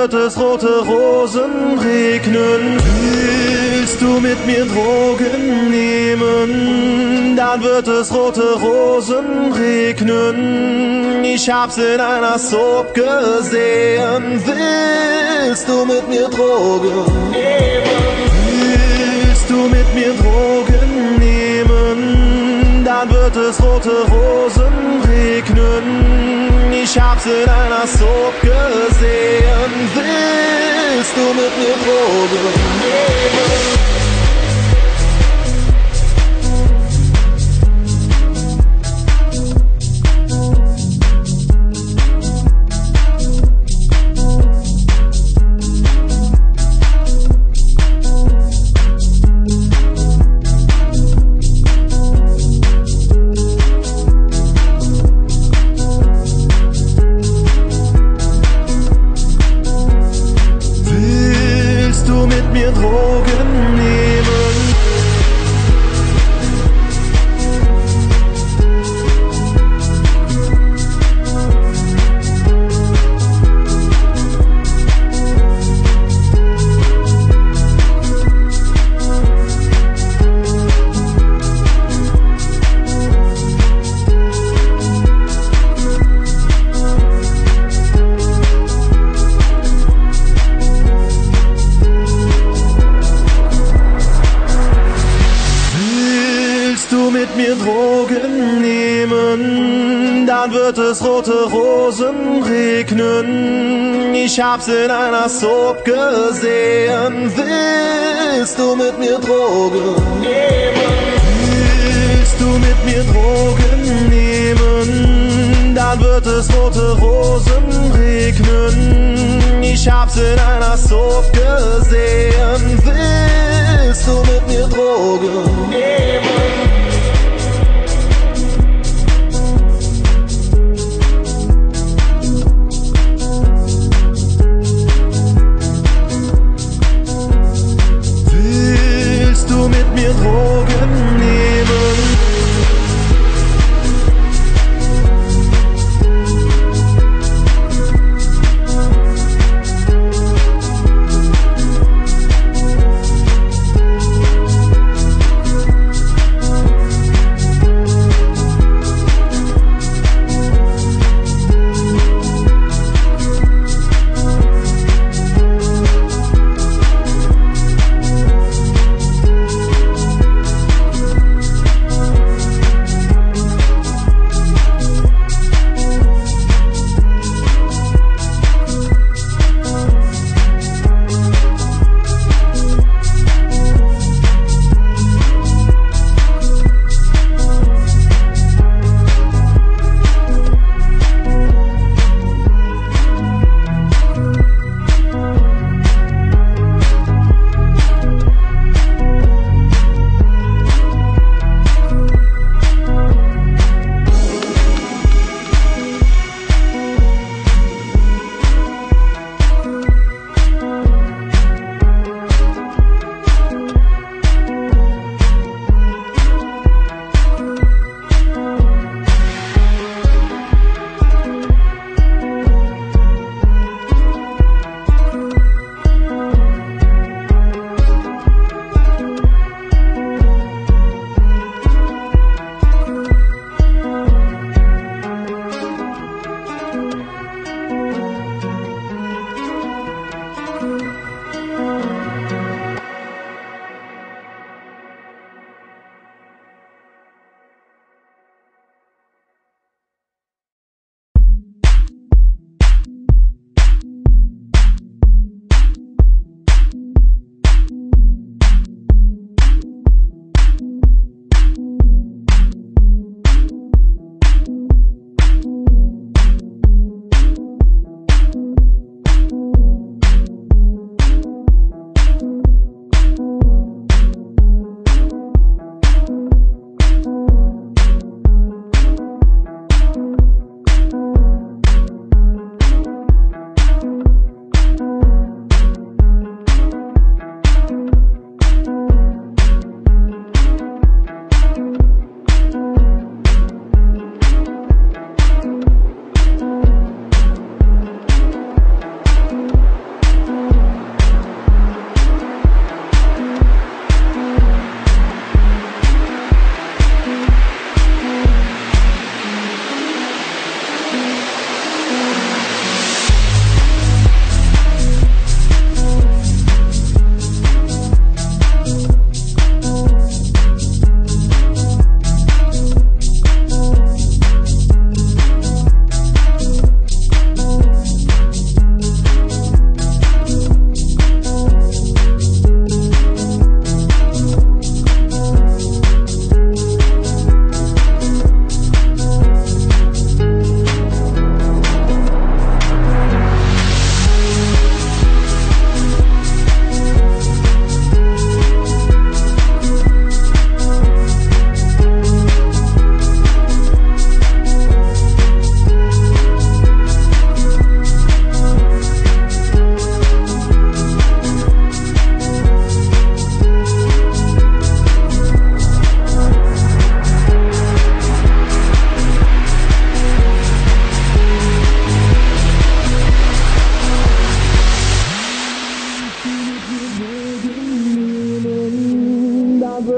Wird es rote Rosen regnen. Willst du mit mir Drogen nehmen, dann wird es rote Rosen regnen. Ich hab's in einer Soap gesehen. Willst du mit mir Drogen nehmen? Willst du mit mir Drogen nehmen, dann wird es rote Rosen regnen. Ich hab's in einer Soap gesehen. Willst du mit mir Drogen nehmen? Wird es rote Rosen regnen. Ich hab's in einer Soap gesehen. Willst du mit mir Drogen nehmen? Willst du mit mir Drogen nehmen, dann wird es rote Rosen regnen. Ich hab's in einer Soap gesehen. Willst du mit mir Drogen nehmen? Du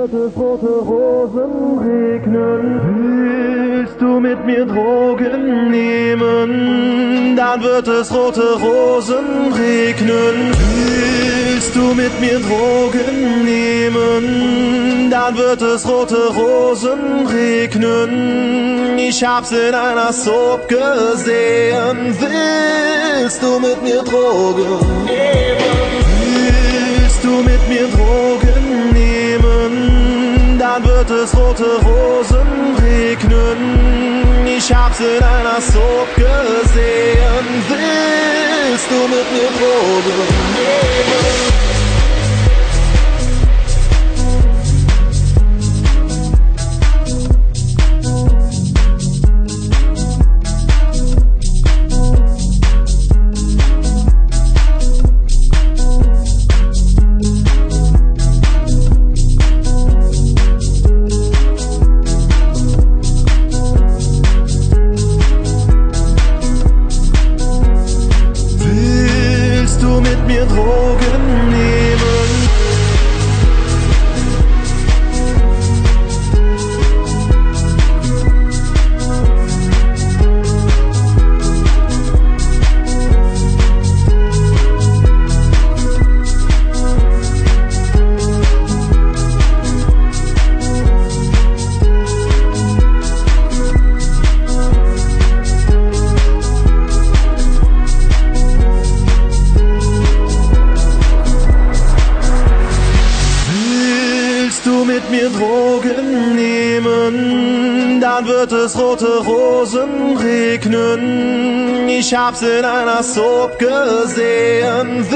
rote Rosen regnen. Willst du mit mir Drogen nehmen? Dann wird es rote Rosen regnen. Willst du mit mir Drogen nehmen? Dann wird es rote Rosen regnen. Ich hab's in einer Soap gesehen. Willst du mit mir Drogen nehmen? Willst du mit mir Drogen dann wird es rote Rosen regnen. Ich hab's in einer Soap gesehen. Willst du mit mir Drogen nehmen? Wird es rote Rosen regnen. Ich hab's in einer Soap gesehen.